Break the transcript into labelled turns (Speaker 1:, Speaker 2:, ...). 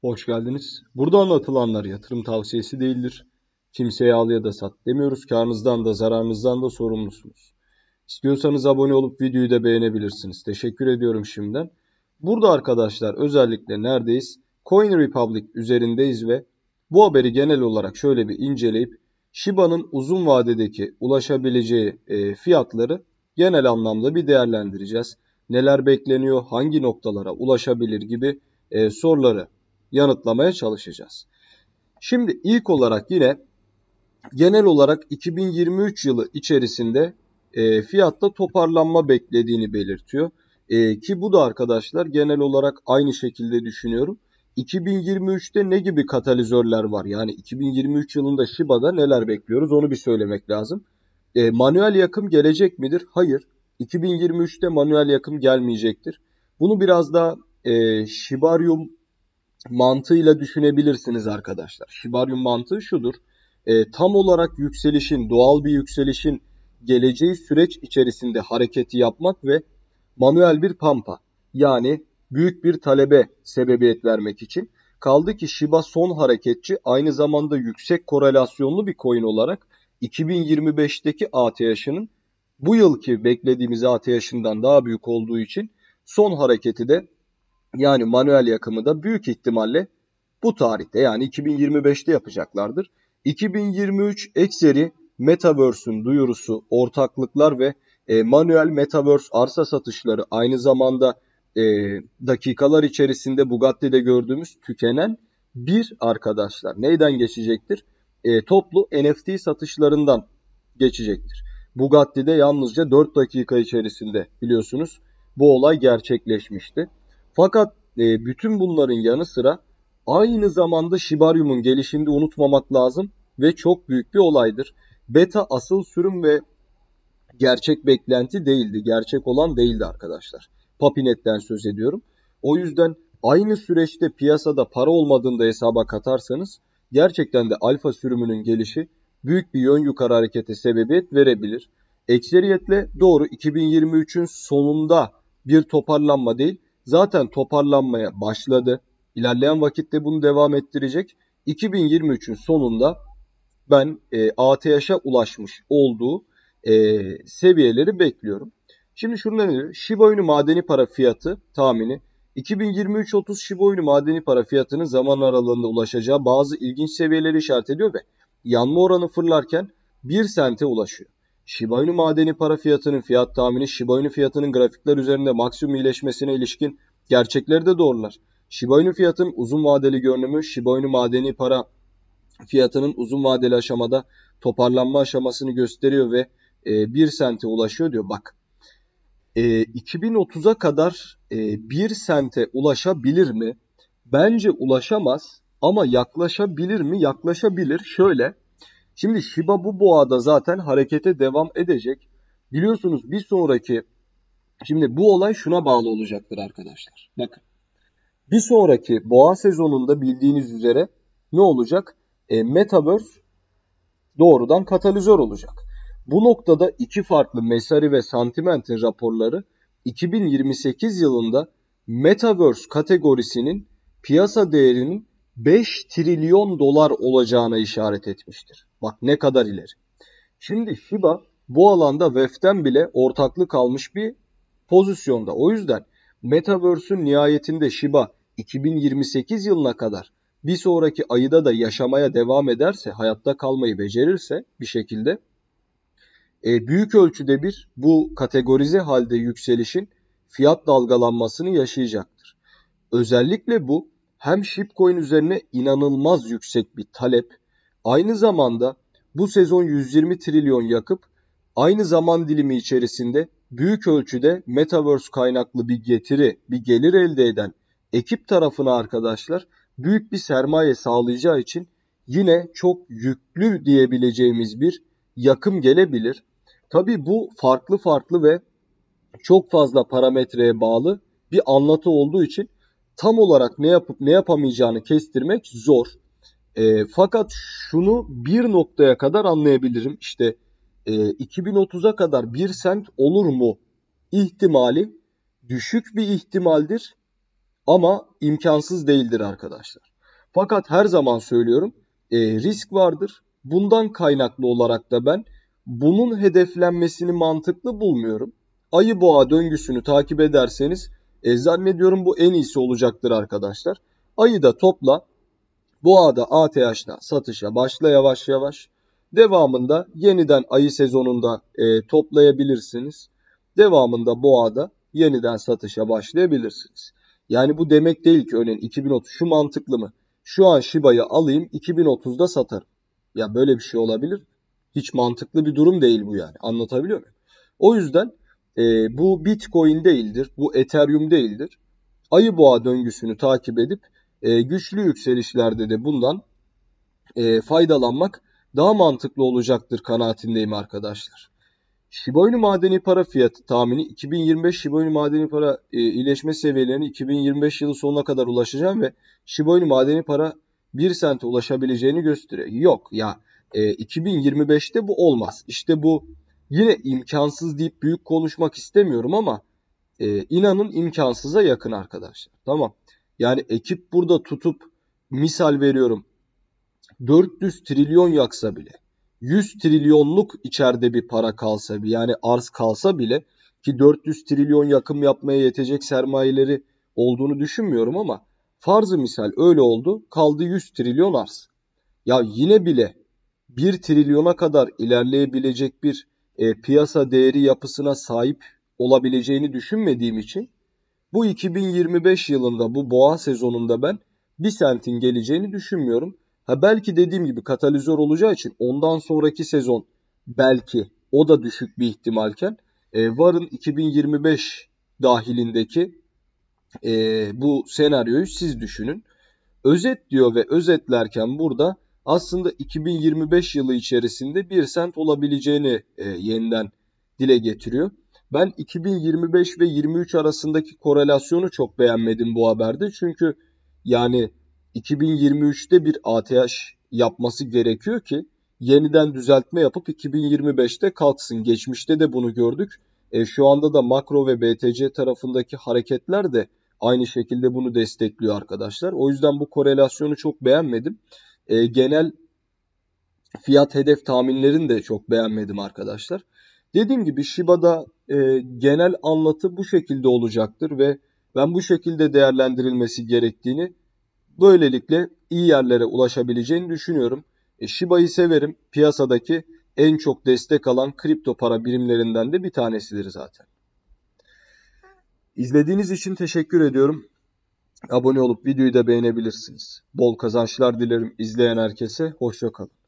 Speaker 1: Hoş geldiniz. Burada anlatılanlar yatırım tavsiyesi değildir. Kimseye al ya da sat demiyoruz. Karnınızdan da zararınızdan da sorumlusunuz. İstiyorsanız abone olup videoyu da beğenebilirsiniz. Teşekkür ediyorum şimdiden. Burada arkadaşlar özellikle neredeyiz? Coin Republic üzerindeyiz ve bu haberi genel olarak şöyle bir inceleyip Shiba'nın uzun vadedeki ulaşabileceği e, fiyatları genel anlamda bir değerlendireceğiz. Neler bekleniyor, hangi noktalara ulaşabilir gibi e, soruları yanıtlamaya çalışacağız. Şimdi ilk olarak yine genel olarak 2023 yılı içerisinde e, fiyatta toparlanma beklediğini belirtiyor. E, ki bu da arkadaşlar genel olarak aynı şekilde düşünüyorum. 2023'te ne gibi katalizörler var? Yani 2023 yılında Shiba'da neler bekliyoruz onu bir söylemek lazım. E, manuel yakım gelecek midir? Hayır. 2023'te manuel yakım gelmeyecektir. Bunu biraz da e, Shibarium mantığıyla düşünebilirsiniz arkadaşlar. Shibarium mantığı şudur. E, tam olarak yükselişin, doğal bir yükselişin geleceği süreç içerisinde hareketi yapmak ve manuel bir pampa yani büyük bir talebe sebebiyet vermek için. Kaldı ki Shiba son hareketçi aynı zamanda yüksek korelasyonlu bir coin olarak 2025'teki ATH'ının bu yılki beklediğimiz ATH'ından daha büyük olduğu için son hareketi de yani manuel yakımı da büyük ihtimalle bu tarihte yani 2025'te yapacaklardır. 2023 ekseri Metaverse'ün duyurusu, ortaklıklar ve e, manuel Metaverse arsa satışları aynı zamanda e, dakikalar içerisinde Bugatti'de gördüğümüz tükenen bir arkadaşlar. Neyden geçecektir? E, toplu NFT satışlarından geçecektir. Bugatti'de yalnızca 4 dakika içerisinde biliyorsunuz bu olay gerçekleşmişti. Fakat e, bütün bunların yanı sıra aynı zamanda Shibarium'un gelişinde unutmamak lazım ve çok büyük bir olaydır. Beta asıl sürüm ve gerçek beklenti değildi. Gerçek olan değildi arkadaşlar. Papinet'ten söz ediyorum. O yüzden aynı süreçte piyasada para olmadığında hesaba katarsanız gerçekten de alfa sürümünün gelişi büyük bir yön yukarı harekete sebebiyet verebilir. Ekseriyetle doğru 2023'ün sonunda bir toparlanma değil zaten toparlanmaya başladı. İlerleyen vakitte bunu devam ettirecek. 2023'ün sonunda ben e, ATH'a ulaşmış olduğu e, seviyeleri bekliyorum. Şimdi şunu ne Shiba Inu madeni para fiyatı tahmini 2023-30 Shiba Inu madeni para fiyatının zaman aralığında ulaşacağı bazı ilginç seviyeleri işaret ediyor ve yanma oranı fırlarken 1 sente ulaşıyor. Shiba Inu madeni para fiyatının fiyat tahmini Shiba Inu fiyatının grafikler üzerinde maksimum iyileşmesine ilişkin gerçekleri de doğrular. Shiba Inu fiyatının uzun vadeli görünümü Shiba Inu madeni para fiyatının uzun vadeli aşamada toparlanma aşamasını gösteriyor ve e, 1 sente ulaşıyor diyor. Bak e, 2030'a kadar e, 1 sente ulaşabilir mi? Bence ulaşamaz ama yaklaşabilir mi? Yaklaşabilir. Şöyle Şimdi Shiba bu boğada zaten harekete devam edecek. Biliyorsunuz bir sonraki şimdi bu olay şuna bağlı olacaktır arkadaşlar. Bakın. Bir sonraki boğa sezonunda bildiğiniz üzere ne olacak? E, Metaverse doğrudan katalizör olacak. Bu noktada iki farklı Mesari ve Sentiment'in raporları 2028 yılında Metaverse kategorisinin piyasa değerinin 5 trilyon dolar olacağına işaret etmiştir. Bak ne kadar ileri. Şimdi Shiba bu alanda VEF'ten bile ortaklık almış bir pozisyonda. O yüzden Metaverse'ün nihayetinde Shiba 2028 yılına kadar bir sonraki ayıda da yaşamaya devam ederse, hayatta kalmayı becerirse bir şekilde e, büyük ölçüde bir bu kategorize halde yükselişin fiyat dalgalanmasını yaşayacaktır. Özellikle bu hem shitcoin üzerine inanılmaz yüksek bir talep, aynı zamanda bu sezon 120 trilyon yakıp aynı zaman dilimi içerisinde büyük ölçüde metaverse kaynaklı bir getiri, bir gelir elde eden ekip tarafına arkadaşlar büyük bir sermaye sağlayacağı için yine çok yüklü diyebileceğimiz bir yakım gelebilir. Tabi bu farklı farklı ve çok fazla parametreye bağlı bir anlatı olduğu için tam olarak ne yapıp ne yapamayacağını kestirmek zor. E, fakat şunu bir noktaya kadar anlayabilirim. İşte e, 2030'a kadar bir sent olur mu ihtimali düşük bir ihtimaldir. Ama imkansız değildir arkadaşlar. Fakat her zaman söylüyorum e, risk vardır. Bundan kaynaklı olarak da ben bunun hedeflenmesini mantıklı bulmuyorum. Ayı boğa döngüsünü takip ederseniz e, zannediyorum bu en iyisi olacaktır arkadaşlar. Ayı da topla boğada ATH'da satışa başla yavaş yavaş. Devamında yeniden ayı sezonunda e, toplayabilirsiniz. Devamında boğada yeniden satışa başlayabilirsiniz. Yani bu demek değil ki örneğin 2030 şu mantıklı mı? Şu an Shiba'yı alayım 2030'da satarım. Ya böyle bir şey olabilir. Hiç mantıklı bir durum değil bu yani. Anlatabiliyor muyum? O yüzden e, bu Bitcoin değildir. Bu Ethereum değildir. Ayı boğa döngüsünü takip edip e, güçlü yükselişlerde de bundan e, faydalanmak daha mantıklı olacaktır kanaatindeyim arkadaşlar. Shiba Inu madeni para fiyatı tahmini 2025 Shiba Inu madeni para e, iyileşme seviyelerine 2025 yılı sonuna kadar ulaşacağım ve Shiba Inu madeni para 1 sente ulaşabileceğini gösteriyor. Yok ya e, 2025'te bu olmaz. İşte bu yine imkansız deyip büyük konuşmak istemiyorum ama e, inanın imkansıza yakın arkadaşlar. Tamam. Yani ekip burada tutup misal veriyorum 400 trilyon yaksa bile 100 trilyonluk içeride bir para kalsa bir yani arz kalsa bile ki 400 trilyon yakım yapmaya yetecek sermayeleri olduğunu düşünmüyorum ama farzı misal öyle oldu kaldı 100 trilyon arz. Ya yine bile 1 trilyona kadar ilerleyebilecek bir e, piyasa değeri yapısına sahip olabileceğini düşünmediğim için bu 2025 yılında bu boğa sezonunda ben bir sentin geleceğini düşünmüyorum. Ha belki dediğim gibi katalizör olacağı için ondan sonraki sezon belki o da düşük bir ihtimalken e, VAR'ın 2025 dahilindeki e, bu senaryoyu siz düşünün. Özet diyor ve özetlerken burada aslında 2025 yılı içerisinde 1 sent olabileceğini e, yeniden dile getiriyor. Ben 2025 ve 23 arasındaki korelasyonu çok beğenmedim bu haberde. Çünkü yani 2023'te bir ATH yapması gerekiyor ki yeniden düzeltme yapıp 2025'te kalksın. Geçmişte de bunu gördük. E, şu anda da makro ve BTC tarafındaki hareketler de aynı şekilde bunu destekliyor arkadaşlar. O yüzden bu korelasyonu çok beğenmedim. E, genel fiyat hedef tahminlerini de çok beğenmedim arkadaşlar. Dediğim gibi Shiba'da e, genel anlatı bu şekilde olacaktır ve ben bu şekilde değerlendirilmesi gerektiğini böylelikle iyi yerlere ulaşabileceğini düşünüyorum. E, Shiba'yı severim. Piyasadaki en çok destek alan kripto para birimlerinden de bir tanesidir zaten. İzlediğiniz için teşekkür ediyorum. Abone olup videoyu da beğenebilirsiniz. Bol kazançlar dilerim izleyen herkese. Hoşçakalın.